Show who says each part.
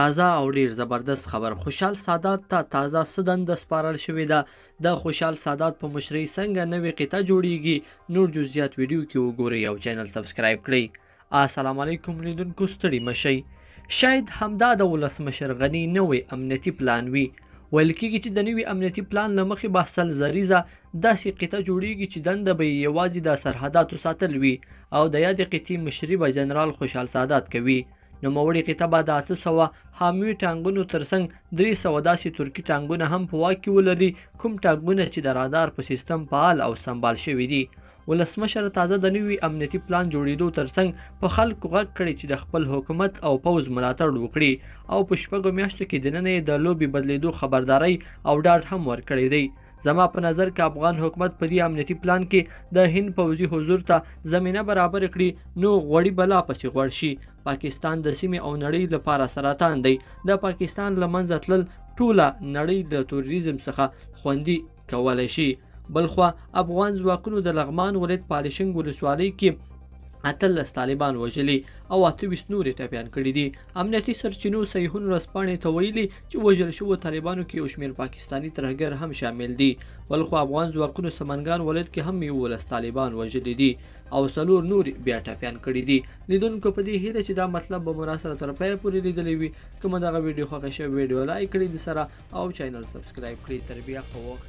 Speaker 1: تازه او ډیر زبردست خبر خوشحال سادات ته تازه څه دنده سپارل شوې ده د خوشحال سادات په مشرۍ څنګه نوې قطعه جوړیږي نور جزئیات ویډیو کې وګورئ او چینل سبسکرایب کړئ السلام علیکم لیدونکو ستړي مشئ شاید همدا د ولسمشر غني نوی امنیتي پلان وي ویل کېږي چې د نوي امنیتي پلان له مخې به سل زریزه داسې قطعه جوړیږي چې دنده به یې یوازې د سرحداتو ساتل وي او د یادې قطعې مشري به جنرال خوشحال سادات کوي نوموړې قطعه به د اته سوه حامي ټانګونو ترڅنګ درې سوه داسې ترکي ټانګونه هم په واک کې ولري کوم ټانګونه چې د رادار په سیستم فعال او سمبال شوي دي ولسمشر تازه د نوي امنیتي پلان جوړېدو ترڅنګ په خلکو غږ کړی چې د خپل حکومت او پوځ ملاتړ وکړي او په شپږو میاشتو کې دننه یې د لوبې بدلېدو خبرداری او ډاډ هم ورکړی دی زما په نظر که افغان حکومت په دې امنیتي پلان کې د هند پوځي حضور ته زمينه برابر کړي نو غوړي بلا پسې غوړ شي پاکستان د سیمې او نړۍ لپاره سرطان دی د پاکستان لمنځه تلل ټوله نړۍ د توریزم څخه خوندي کولای شي بلخوا افغان ځواکونو د لغمان ولایت پالیشنګ ولسوالۍ کې اتلس طالبان وژلي او اته ویشت نورې ټپیان کړي دي امنیتي سرچینو صحیحون ورځپاڼې ته ویلي چې وژل شوو طالبانو کې یو شمېر پاکستاني ترهګر هم شامل دي بلخو افغان ځواکونو سمنګان ولایت کې هم یولس طالبان وژلي دي او څلور نور بیا ټپیان کړي دي لیدونکو په دې هیله چې دا مطلب به مو راسره تر پایه پورې لیدلی وي که مو دغه ویډیو خوښه شوې ویډیو لایک کړئ د سره او چینل سبسکرایب کړئ تر بیا ښه وخت